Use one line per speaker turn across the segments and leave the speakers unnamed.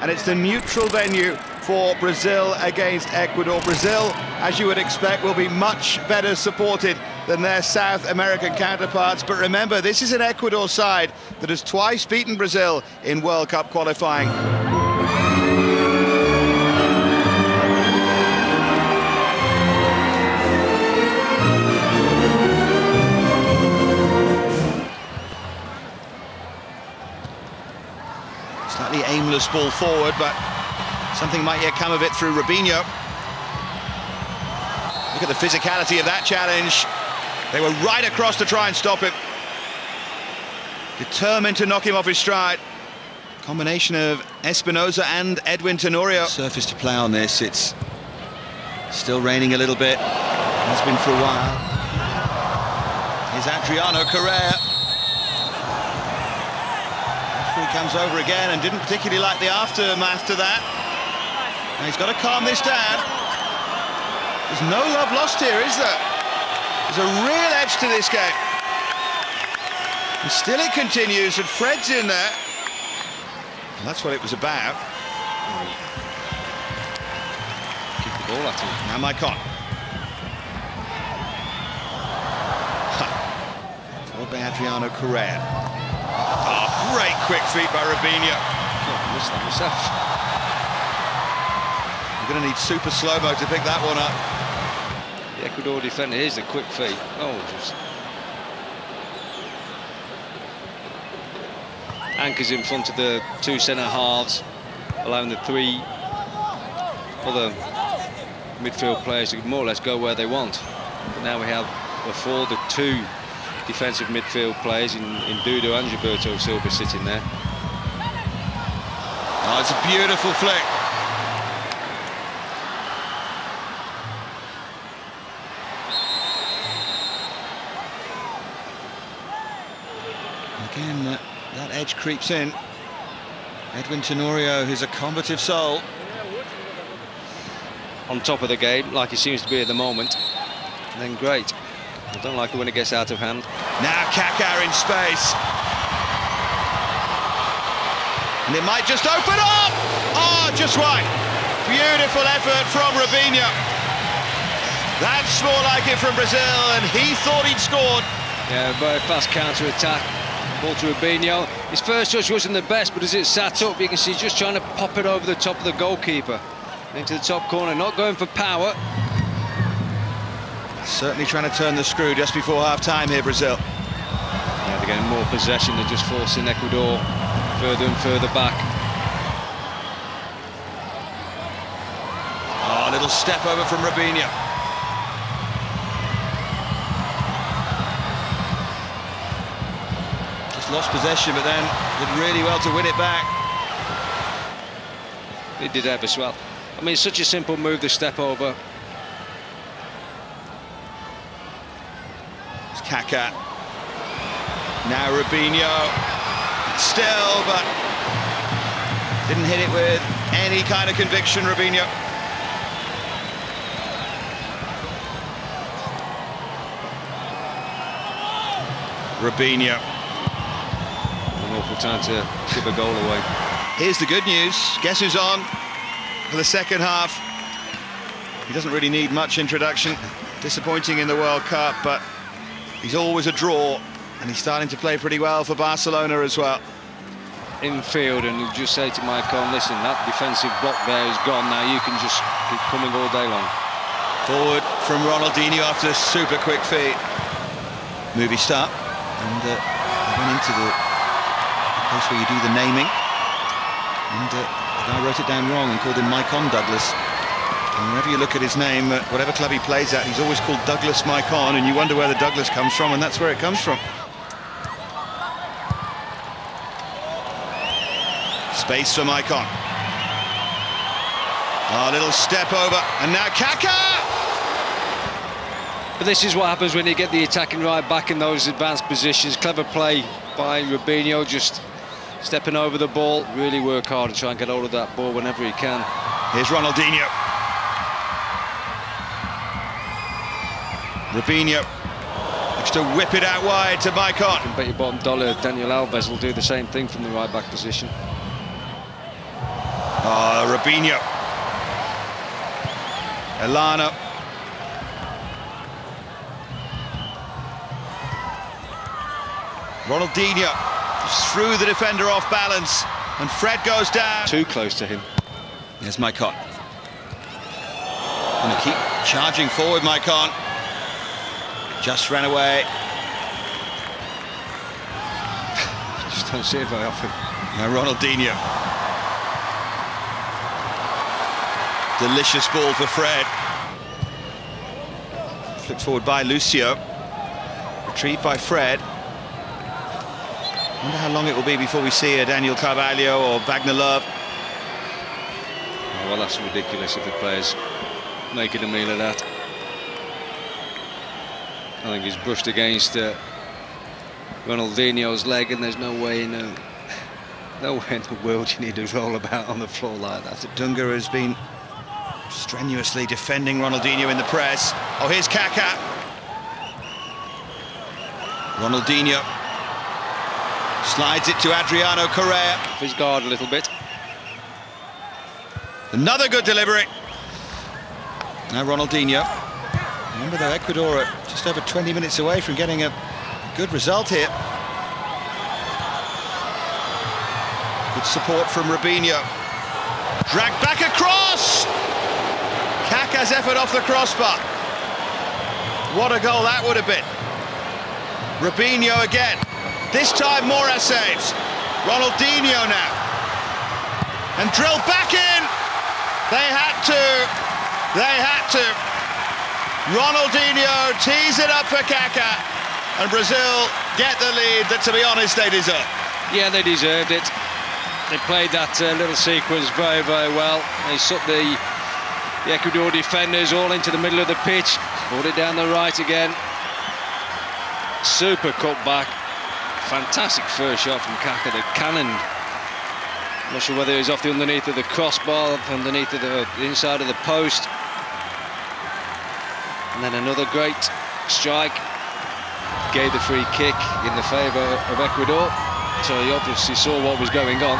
and it's the neutral venue for Brazil against Ecuador. Brazil, as you would expect, will be much better supported than their South American counterparts. But remember, this is an Ecuador side that has twice beaten Brazil in World Cup qualifying. Ball forward, but something might yet come of it through Robinho. Look at the physicality of that challenge. They were right across to try and stop him. Determined to knock him off his stride. Combination of Espinoza and Edwin Tenorio. Surface to play on this. It's still raining a little bit. It's been for a while. Here's Adriano Correia. Comes over again and didn't particularly like the aftermath to that. Now he's got to calm this down. There's no love lost here, is there? There's a real edge to this game. And still it continues, and Fred's in there. And that's what it was about.
Keep the ball at him.
Now. Followed by Adriano Correia. Oh, great quick feet by Robinho.
Oh, I missed that myself.
You're going to need super slow-mo to pick that one up.
The Ecuador defender, here's the quick feet. Oh, just... Anchors in front of the two centre halves, allowing the three other midfield players to more or less go where they want. But now we have the four, the two defensive midfield players in, in Dudu and Gilberto Silva sitting there.
Oh, it's a beautiful flick. Again, that, that edge creeps in. Edwin Tenorio, who's a combative soul.
On top of the game, like he seems to be at the moment. And then great. I don't like it when it gets out of hand.
Now Kaká in space. And it might just open up! Oh, just right. Beautiful effort from Robinho. That's more like it from Brazil, and he thought he'd scored.
Yeah, very fast counter-attack. Ball to Robinho. His first touch wasn't the best, but as it sat up, you can see he's just trying to pop it over the top of the goalkeeper. Into the top corner, not going for power.
Certainly trying to turn the screw just before half-time here, Brazil.
Yeah, they're getting more possession. They're just forcing Ecuador further and further back.
Oh, a little step over from Robinho. Just lost possession, but then did really well to win it back.
He did ever well. I mean, such a simple move, the step over.
Kaká. Now Robinho. Still, but didn't hit it with any kind of conviction, Robinho. Robinho.
An awful time to give a goal away.
Here's the good news. Guess who's on for the second half? He doesn't really need much introduction. Disappointing in the World Cup, but he's always a draw, and he's starting to play pretty well for Barcelona as well.
Infield, and you just say to Maicon, listen, that defensive block there is gone now. You can just keep coming all day long.
Forward from Ronaldinho after a super quick feet. Movie start, and uh, they went into the, place where you do the naming, and uh, the guy wrote it down wrong and called him Maicon Douglas. And whenever you look at his name, uh, whatever club he plays at, he's always called Douglas Maicon, and you wonder where the Douglas comes from, and that's where it comes from. Space for Maicon. A little step over, and now Kaká!
But this is what happens when you get the attacking right back in those advanced positions. Clever play by Robinho, just stepping over the ball. Really work hard and try and get hold of that ball whenever he can.
Here's Ronaldinho. Robinho looks to whip it out wide to Maicon.
You bet your bottom dollar Daniel Alves will do the same thing from the right back position.
Ah, Robinho. Elano. Ronaldinho threw the defender off balance and Fred goes down.
Too close to him.
There's Maicon. Gonna keep charging forward, Maicon. Just ran away.
Just don't see it very often.
Now Ronaldinho. Delicious ball for Fred. Flicked forward by Lucio. Retrieved by Fred. Wonder how long it will be before we see a Daniel Carvalho or Wagner Love.
Oh, well, that's ridiculous if the players making a meal of that. I think he's brushed against uh, Ronaldinho's leg, and there's no way in the, no way in the world you need to roll about on the floor like that.
Dunga has been strenuously defending Ronaldinho in the press. Oh, here's Kaká. Ronaldinho slides it to Adriano Correia.
Off his guard a little bit.
Another good delivery. Now Ronaldinho. Remember though, Ecuador are just over 20 minutes away from getting a good result here. Good support from Robinho. Dragged back across! Kaká's effort off the crossbar. What a goal that would have been. Robinho again. This time Mora saves. Ronaldinho now. And drilled back in. They had to. They had to. Ronaldinho tees it up for Kaká. And Brazil get the lead that, to be honest, they deserve.
Yeah, they deserved it. They played that uh, little sequence very, very well. They sucked the, the Ecuador defenders all into the middle of the pitch. Pulled it down the right again. Super cut back. Fantastic first shot from Kaká, the cannon. Not sure whether he's off the underneath of the crossbar, underneath of the, the inside of the post. And then another great strike. Gave the free kick in the favour of Ecuador. So he obviously saw what was going on.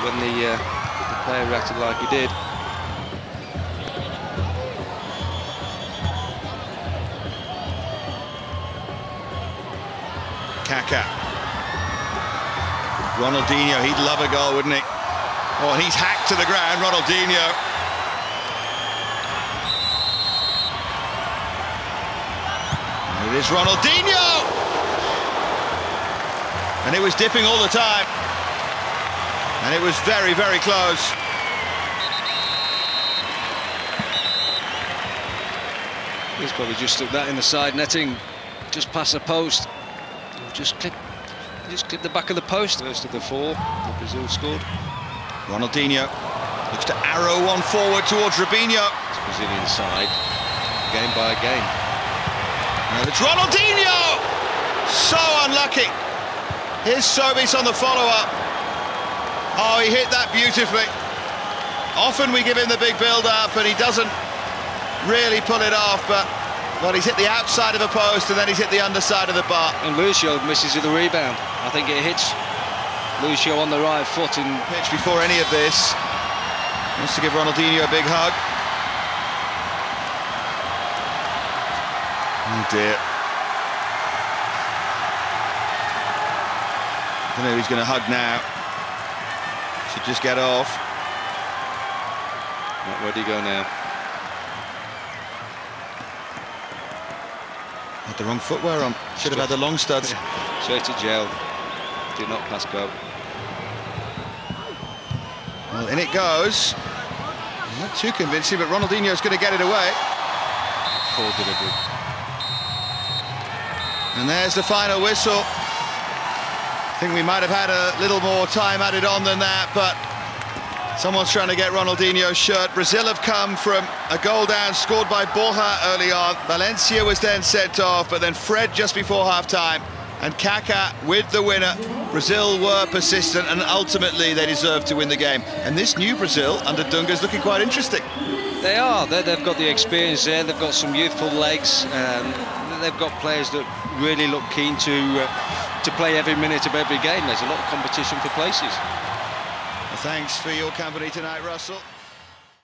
When the, uh, the player reacted like he did.
Kaká. Ronaldinho, he'd love a goal, wouldn't he? Oh, he's hacked to the ground, Ronaldinho. It is Ronaldinho! And it was dipping all the time. And it was very, very close.
He's probably just stuck that in the side netting, just past the post. Just clip, just clip the back of the post. First of the four that Brazil scored.
Ronaldinho looks to arrow one forward towards Robinho.
It's Brazilian side, game by game.
Now it's Ronaldinho! So unlucky. Here's Sobis on the follow-up. Oh, he hit that beautifully. Often we give him the big build-up and he doesn't really pull it off, but well, he's hit the outside of a post and then he's hit the underside of the bar.
And Lucio misses it the rebound. I think it hits Lucio on the right foot in
pitch before any of this. Wants to give Ronaldinho a big hug. Oh dear. I don't know who's going to hug now. Should just get off.
Where do you go now?
Had the wrong footwear on. Should have had the long studs.
Straight to jail. Did not pass go.
Well, in it goes. Not too convincing, but Ronaldinho's going to get it away.
Poor delivery.
And there's the final whistle. I think we might have had a little more time added on than that, but someone's trying to get Ronaldinho's shirt. Brazil have come from a goal down scored by Borja early on. Valencia was then sent off, but then Fred just before half-time and Kaká with the winner. Brazil were persistent and ultimately they deserved to win the game. And this new Brazil under Dunga is looking quite interesting.
They are. they have got the experience there. They've got some youthful legs. Um, they've got players that really look keen to uh, to play every minute of every game. There's a lot of competition for places.
Thanks for your company tonight, Russell.